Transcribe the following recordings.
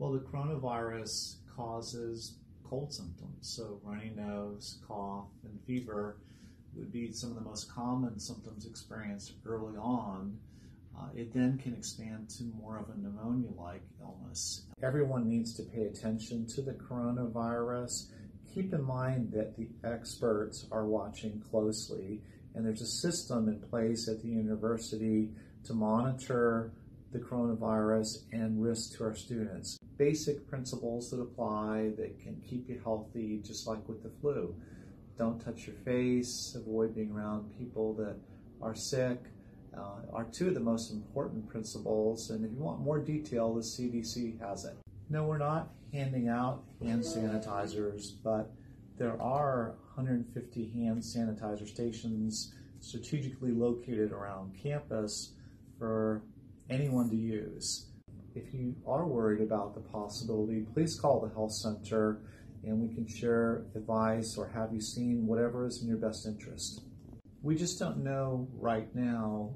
Well, the coronavirus causes cold symptoms. So, runny nose, cough, and fever would be some of the most common symptoms experienced early on. Uh, it then can expand to more of a pneumonia like illness. Everyone needs to pay attention to the coronavirus. Keep in mind that the experts are watching closely, and there's a system in place at the university to monitor the coronavirus and risk to our students. Basic principles that apply that can keep you healthy, just like with the flu. Don't touch your face, avoid being around people that are sick, uh, are two of the most important principles. And if you want more detail, the CDC has it. No, we're not handing out hand sanitizers, but there are 150 hand sanitizer stations strategically located around campus for anyone to use. If you are worried about the possibility, please call the health center and we can share advice or have you seen whatever is in your best interest. We just don't know right now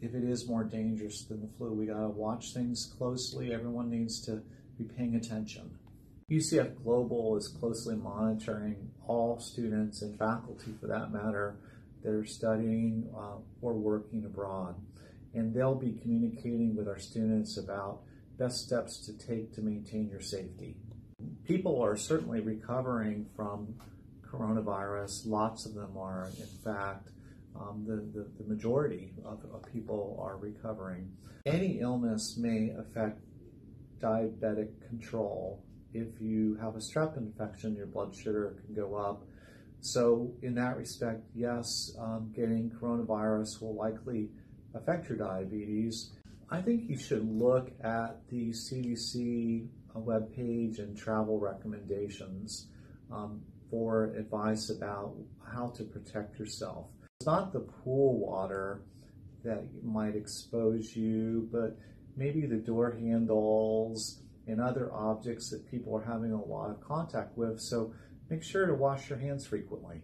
if it is more dangerous than the flu. We got to watch things closely. Everyone needs to be paying attention. UCF Global is closely monitoring all students and faculty, for that matter, that are studying uh, or working abroad and they'll be communicating with our students about best steps to take to maintain your safety. People are certainly recovering from coronavirus. Lots of them are, in fact. Um, the, the, the, majority of, of people are recovering. Any illness may affect diabetic control. If you have a strep infection, your blood sugar can go up. So, in that respect, yes, um, getting coronavirus will likely affect your diabetes, I think you should look at the CDC uh, webpage and travel recommendations um, for advice about how to protect yourself. It's not the pool water that might expose you, but maybe the door handles and other objects that people are having a lot of contact with. So make sure to wash your hands frequently.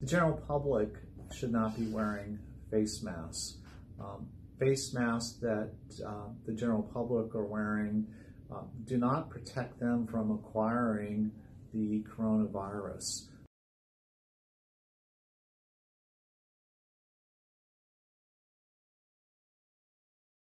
The general public should not be wearing face masks um, face masks that uh, the general public are wearing uh, do not protect them from acquiring the coronavirus.